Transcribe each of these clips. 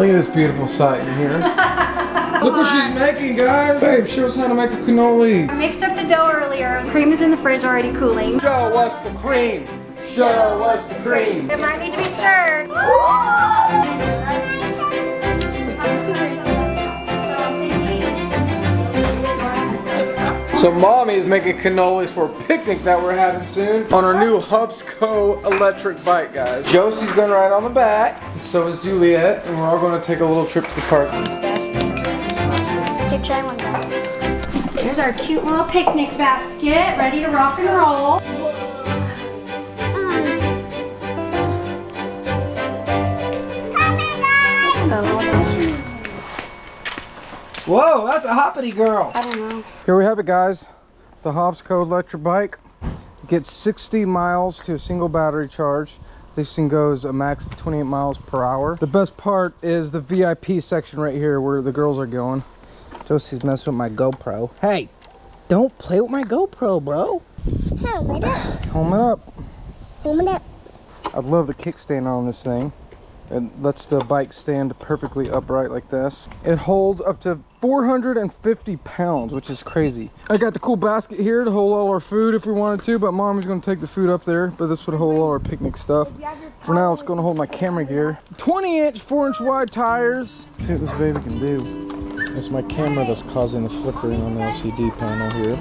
Look at this beautiful sight in here. Look what she's making, guys. Babe, show us how to make a cannoli. I mixed up the dough earlier. The cream is in the fridge already cooling. Show us the cream. Show us the cream. It might need to be stirred. So mommy is making cannolis for a picnic that we're having soon on our new Hovsco electric bike, guys. Josie's gonna ride on the back, and so is Juliet, and we're all gonna take a little trip to the park. There's our cute little picnic basket, ready to rock and roll. Whoa, that's a hoppity girl. I don't know. Here we have it, guys. The Hovsco electric bike. Gets 60 miles to a single battery charge. This thing goes a max of 28 miles per hour. The best part is the VIP section right here where the girls are going. Josie's messing with my GoPro. Hey, don't play with my GoPro, bro. Hold it up. Home it up. Hold it up. I love the kickstand on this thing. It lets the bike stand perfectly upright like this. It holds up to 450 pounds, which is crazy. I got the cool basket here to hold all our food if we wanted to, but mommy's gonna take the food up there, but this would hold all our picnic stuff. For now, it's gonna hold my camera gear. 20 inch, four inch wide tires. Let's see what this baby can do. It's my camera that's causing the flickering on the LCD panel here.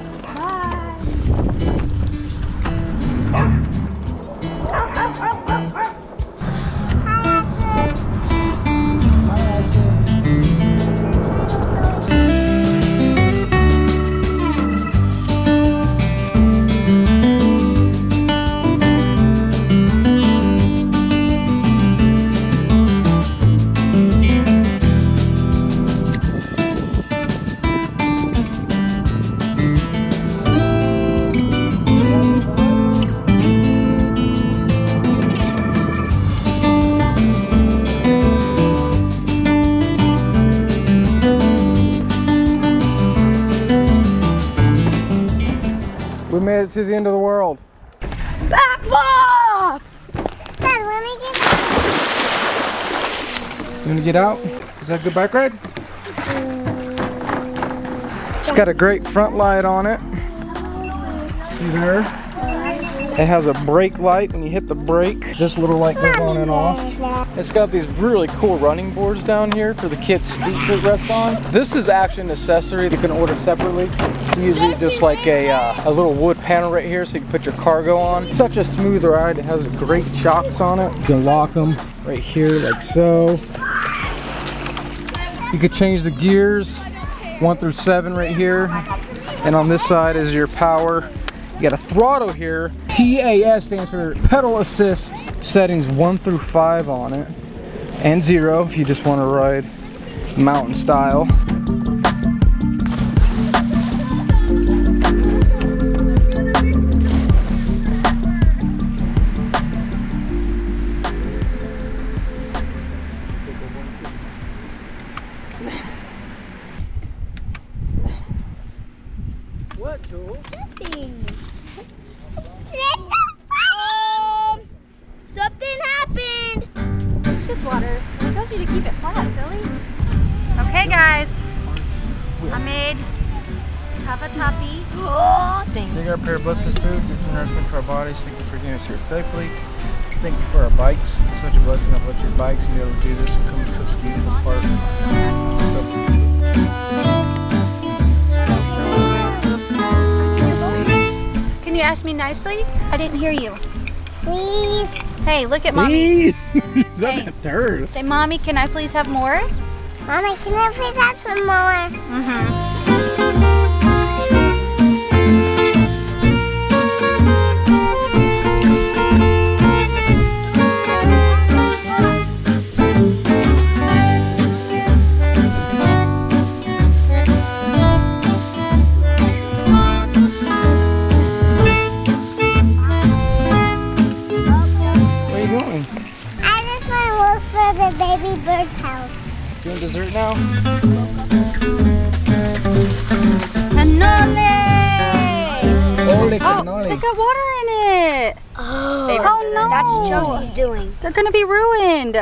We made it to the end of the world. Backflip! Dad, let me get You wanna get out? Is that a good bike ride? It's got a great front light on it. See there? It has a brake light when you hit the brake. This little light goes on and off. It's got these really cool running boards down here for the kids' feet to rest on. This is actually an accessory you can order separately. It's usually just like a, uh, a little wood panel right here so you can put your cargo on. Such a smooth ride. It has great shocks on it. You can lock them right here like so. You could change the gears one through seven right here. And on this side is your power. You got a throttle here. PAS stands for pedal assist. Settings one through five on it. And zero if you just want to ride mountain style. What, Jules? something. There's something. Something happened. It's just water. I told you to keep it flat, silly. Okay, guys. I made cavatappi. Oh, Things. Take our pair of blessed food, good for nourishment for our bodies. Thank you for getting us here safely. Thank you for our bikes. It's such a blessing to let your bikes and be able to do this and come to such a beautiful park. Ask me nicely? I didn't hear you. please. Hey, look at mommy. Is that a dirt? Say, mommy, can I please have more? Mommy, can I please have some more? Mm-hmm. For the baby bird's house. Doing dessert now? Cannoli! Holy Oh, oh they got water in it. Oh, Oh no! that's Josie's doing. They're gonna be ruined.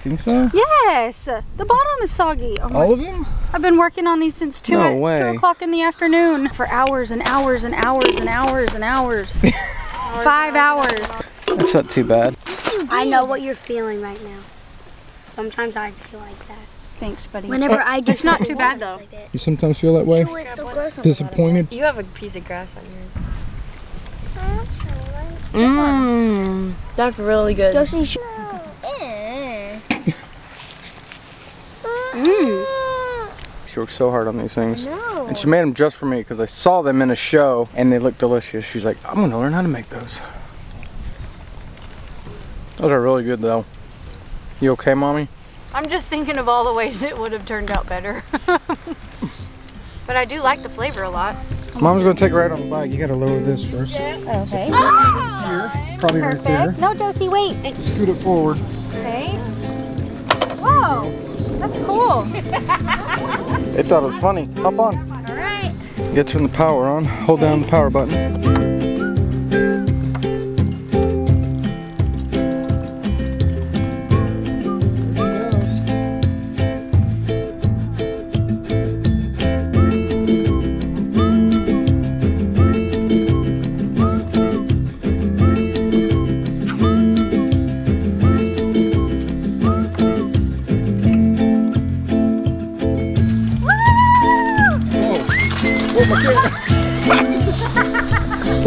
think so? Yes, the bottom is soggy. Oh my- All of them? I've been working on these since two, No way. two o'clock in the afternoon for hours and hours and hours and hours and hours. Five hours. That's not too bad. I know what you're feeling right now. Sometimes I feel like that. Thanks, buddy. Whenever I do It's not too bad, though. Like. You sometimes feel that way? Oh, it's so gross. Disappointed? You have a piece of grass on yours. Mm. Mmm. That's really good. Josie, sh- She works so hard on these things. And she made them just for me because I saw them in a show and they looked delicious. She's like, I'm gonna learn how to make those. Those are really good though. You okay, mommy? I'm just thinking of all the ways it would have turned out better. but I do like the flavor a lot. Mom's gonna take a ride on the bike. You gotta lower this first. Okay. Here, probably right there. No, Josie, wait. Scoot it forward. Okay. Whoa, that's cool. They thought it was funny. Hop on. All right. You gotta turn the power on. Hold down the power button.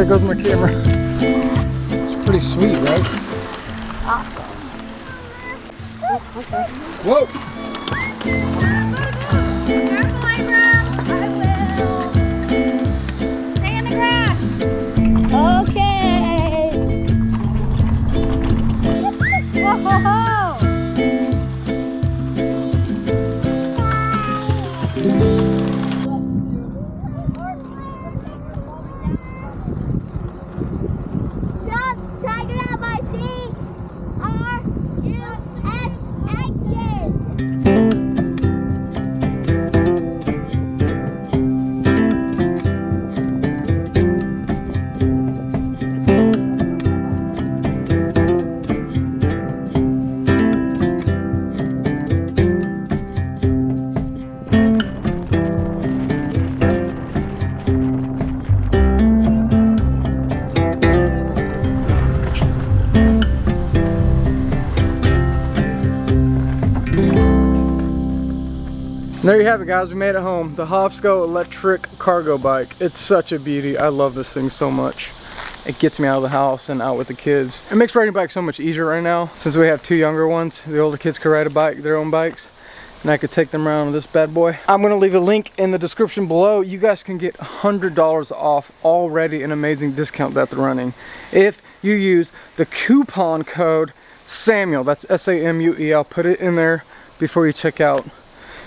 There goes my camera. It's pretty sweet, right? It's awesome. Whoa! There you have it guys, we made it home. The Hovsco electric cargo bike. It's such a beauty. I love this thing so much. It gets me out of the house and out with the kids. It makes riding bikes so much easier right now. Since we have two younger ones, the older kids can ride a bike, their own bikes. And I could take them around with this bad boy. I'm gonna leave a link in the description below. You guys can get $100 off already an amazing discount that they're running. If you use the coupon code Samuel, that's S-A-M-U-E, I'll put it in there before you check out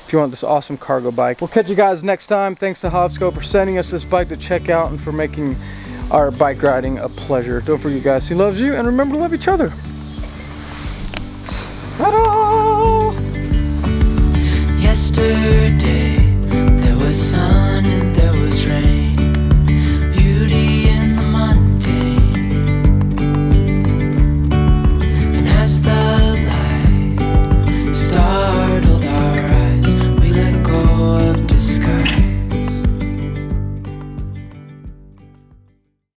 if you want this awesome cargo bike. We'll catch you guys next time. Thanks to Hovsco for sending us this bike to check out and for making our bike riding a pleasure. Don't forget guys, he loves you and remember to love each other. Yesterday there was